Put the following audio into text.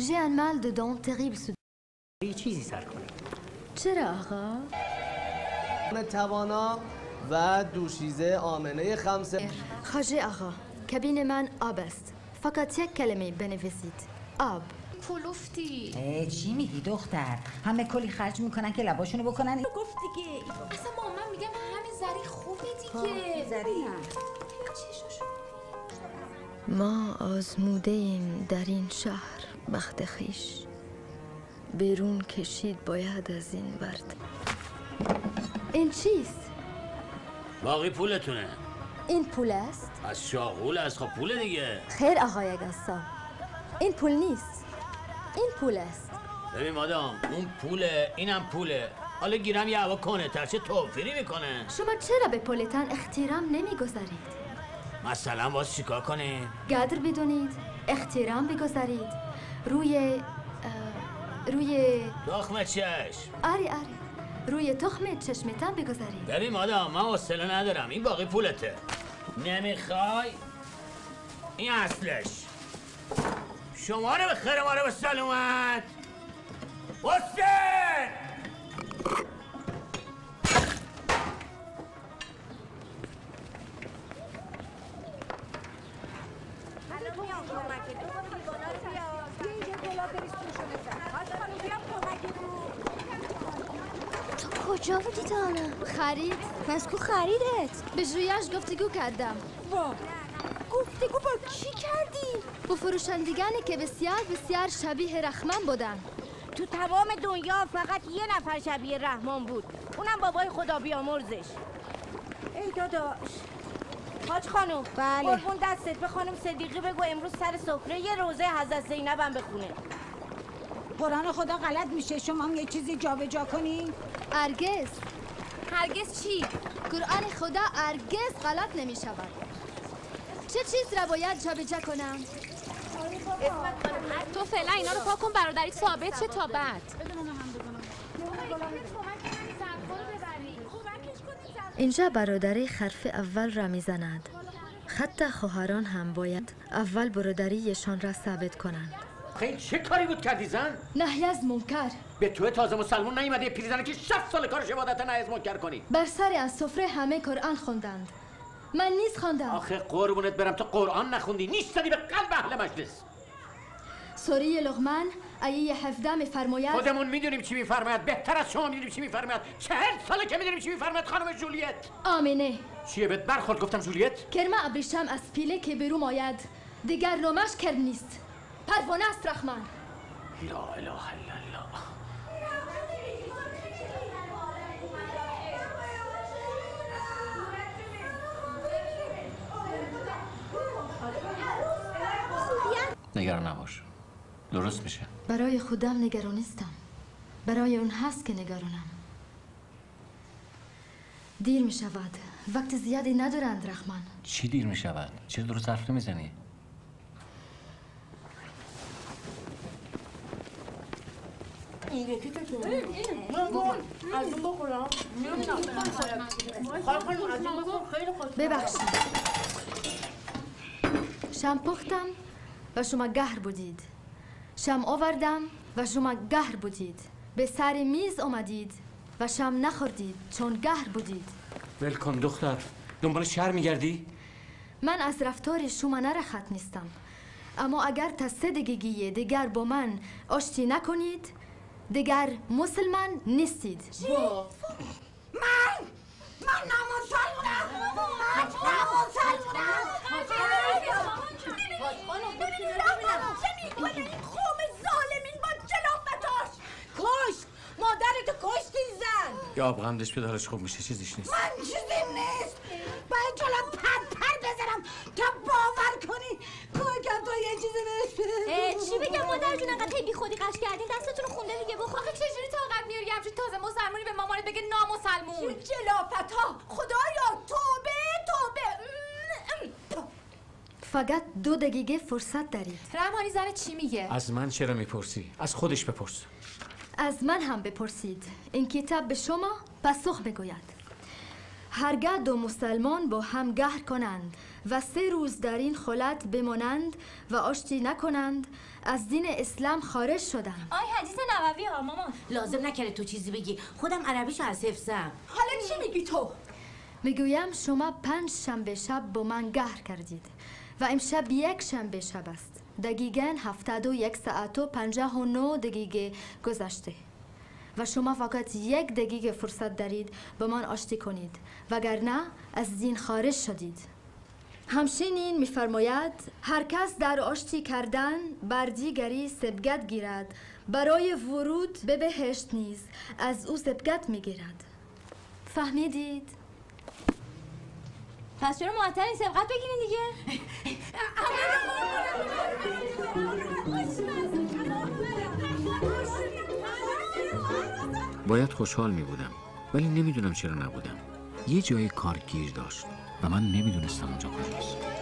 J'ai un mal de dents terrible sous... یه چیزی سر کنه چرا آقا؟ توانا و دوشیزه آمنه خمسه. خاجه آقا کبین من آب است. فقط یک کلمه بنویسید. آب. کلوفتی. چی میگی دختر؟ همه کلی خرج می‌کنن که لباشونو بکنن؟ گفت دیگه اصلا با من میگم همین زری خوبه دیگه. زری. ما آزموده ایم در این شهر. بخت خیش. بیرون کشید باید از این ورد. این چیست؟ باقی پولتونه. این پول است؟ از شاغول از خب پول دیگه. خیر آقای گسا این پول نیست. این پول است. ببین مادام اون پوله اینم پوله. حالا گیرم یه هوا کنه ترچه توفیری می‌کنه. شما چرا به پولتان احترام نمی‌گذارید؟ مثلا باز چیکار کنیم؟ قدر بدونید احترام بگذارید روی روی تخم چشم. آره آره. روی تخم چشمتان بگذارید ببین مادام من حوصله ندارم. این باقی پولته. نمی‌خوای؟ این اصلش. شما رو به خیر ما رو به سلامت. حسین! کجا بودی تانا؟ خرید. مسکو خریدت؟ به جویش گفتگو کردم. وا. گفتگو با کی کردی؟ با فروشندگانی که بسیار بسیار شبیه رحمان بودن. تو تمام دنیا فقط یه نفر شبیه رحمان بود. اونم بابای خدا بیامرزش. ای داداش. حاج خانم بله. قربون دستت. به خانم صدیقی بگو امروز سر سفره یه روزه حضرت زینبم بخونه. قرآن خدا غلط میشه. شما هم یه چیزی جابجا کنین ارگز. هرگز چی؟ قرآن خدا ارگز غلط نمی شود چه چیز را باید جابجا کنم؟ تو فعلا اینا رو پاک کن برادری ثابت شه تا بعد. اینجا برادری حرف اول را می‌زند. حتی خواهران هم باید اول برادریشان را ثابت کنند. خیلی چه کاری بود کردی زن؟ نهی از منکر. به تو تازه مسلمون نیومده یه پیرزنه که 60 سال کارش عبادت نه از منکر کنی. بر سر از سفره همه قرآن خوندند. من نیز خواندم. آخه قربونت برم تو قرآن نخوندی نیستدی به قلب اهل مجلس. سوره لغمان آیه 17 میفرماید خودمون می‌دونیم چی میفرماید بهتر از شما می‌دونیم چی میفرماید. چهل ساله که می‌دونیم چی میفرماید خانم جولیت. آمینه. چیه بهت برخورد؟ گفتم جولیت؟ کرما ابریشم از پیله که برو آید. دیگر نامش کرد نیست. پروانه است رحمان. لا اله الا الله. نگران نباش. درست میشه. برای خودم نگرانستم. برای اون هست که نگرانم. دیر می شود وقت زیادی ندارند رحمان. چی دیر می‌شود؟ چرا درست حرف نمی‌زنی؟ ببخشید. شم پختم و شما گهر بودید. شم آوردم و شما گهر بودید. به سر میز آمدید و شم نخوردید چون گهر بودید. ول کن دختر دنبال شهر میگردی؟ من از رفتار شما نرخت نیستم. اما اگر تا سه دقیقه دیگر با من آشتی نکنید دیگر مسلمان نیستید. من من؟ من رحمان چه می‌کنه این قوم ظالمین با جلافتاش کشت. مادرتو کشتی زن یا آب غمدش پدرش خوب میشه چیزیش نیست. من چیزی نیست باید جلو پر پر بزنم تا باور کنی کجا تو یه چیزی بهش چی بگم مادر جون انقدر بی خودی قش کردین دستتون رو خونده دیگه. بخور. آخه چجوری طاقت میاری همچین تازه مسلمونی به مامانت بگه نامسلمون؟ جلافت ها خدایا توبه توبه. فقط دو دقیقه فرصت دارید. رحمانی زن چی میگه؟ از من چرا می‌پرسی؟ از خودش بپرس. از من هم بپرسید. این کتاب به شما پاسخ می‌گوید. هرگاه دو مسلمان با هم گهر کنند و سه روز در این خلط بمانند و آشتی نکنند از دین اسلام خارج شدند. آی حدیث نبوی ها مامان. لازم نکرده تو چیزی بگی. خودم عربیشو از حفظم. حالا چی میگی تو؟ می‌گویم شما پنج شنبه شب با من گهر کردید و امشب یک شنبه شب است. دقیقا هفتاد و یک ساعت و پنجاه و نو دقیقه گذشته. و شما فقط یک دقیقه فرصت دارید با من آشتی کنید وگرنه از دین خارج شدید همچنین میفرماید هر کس در آشتی کردن بر دیگری سبقت گیرد برای ورود به بهشت نیز از او سبقت می‌گیرد فهمیدید؟ پس چرا معطل سبقت بگیرین دیگه باید خوشحال می بودم ولی نمی‌دونم چرا نبودم. یه جای کار گیر داشت و من نمی‌دونستم اونجا کجاست.